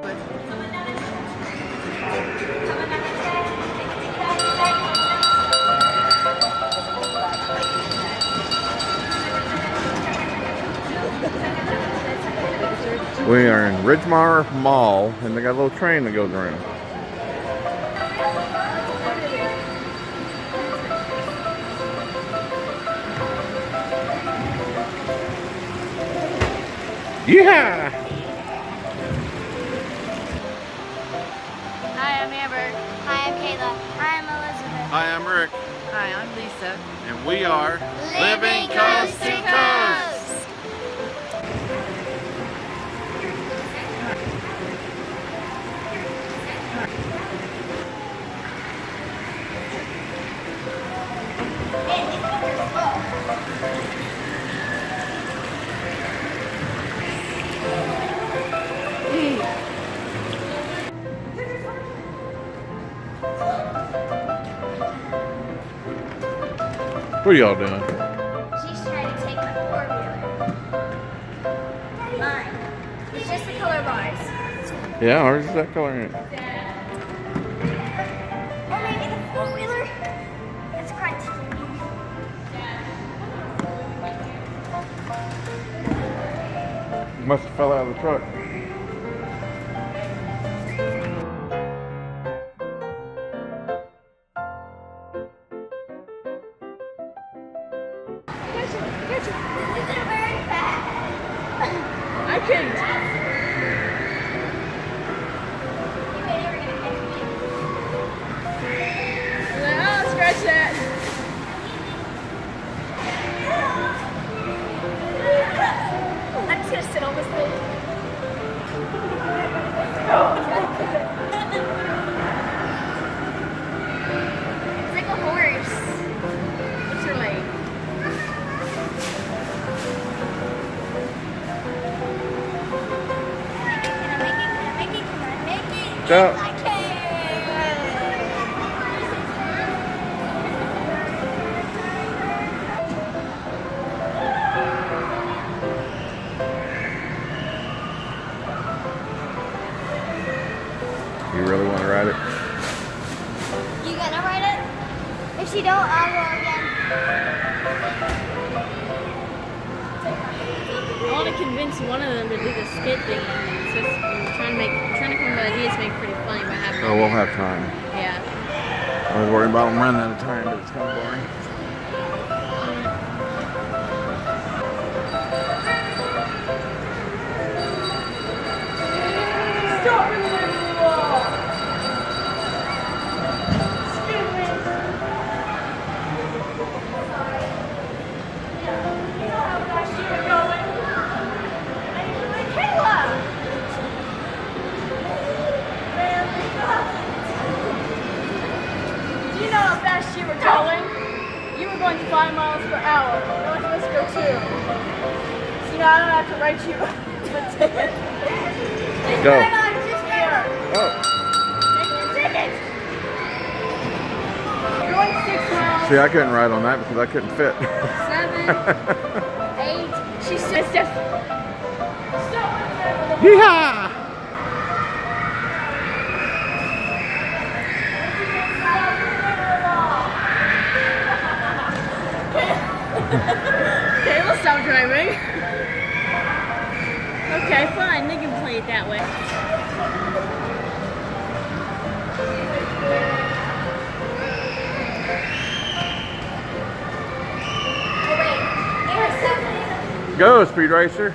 We are in Ridgmar Mall, and they got a little train that goes around. Yeah! Hi, I'm Lisa. and we are Living Coast to Coast. What are y'all doing? She's trying to take my four wheeler. Mine. It's just the color bars. Yeah, ours is that color in it. Or maybe the four wheeler. It's crunchy. Must have fell out of the truck. I make it? Go. Yes, I can. You really want to ride it? You gonna ride it? If she don't, I will go again. I want to convince one of them to do the skid thing. Trying to come up with ideas to make it pretty funny, Oh, we'll have time. Yeah. I was worried about them running out of time, but it's kind of boring. Miles per hour. Now I'm to go two. So now I don't have to write you a ticket. Go. Just. Oh. Take your ticket. You're going six miles. See, I couldn't ride on that because I couldn't fit. Seven, eight. She's so stiff. Stop right there. Yeehaw! Okay, we'll driving. Okay, fine. They can play it that way. Oh, wait. There's something. Go, Speed Racer.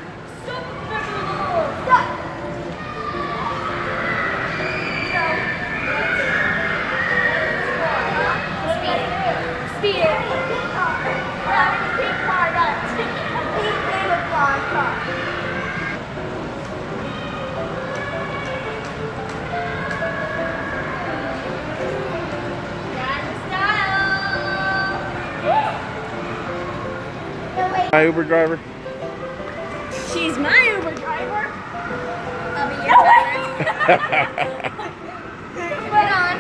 My Uber driver. She's my Uber driver. I'll be your driver. Put on.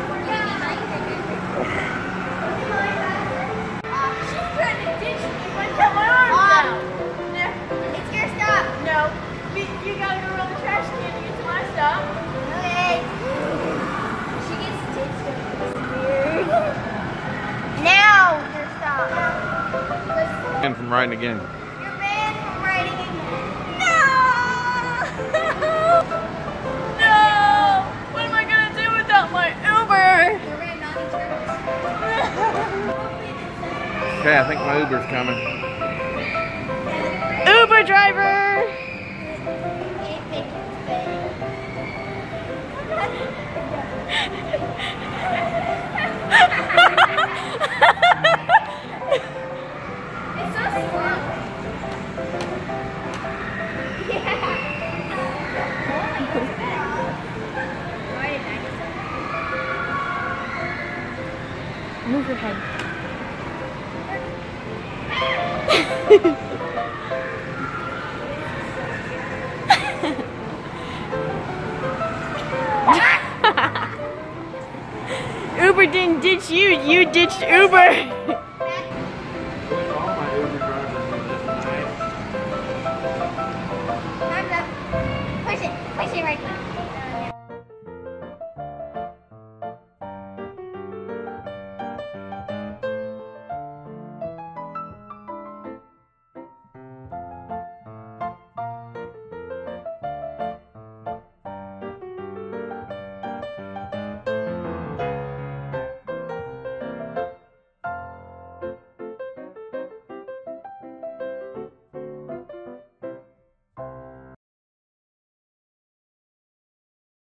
Go. From riding again. You're banned from riding again. No! No! What am I gonna do without my Uber? You're banned on insurance. Okay, I think my Uber's coming. Uber driver! Move your head. Uber didn't ditch you, you ditched Uber.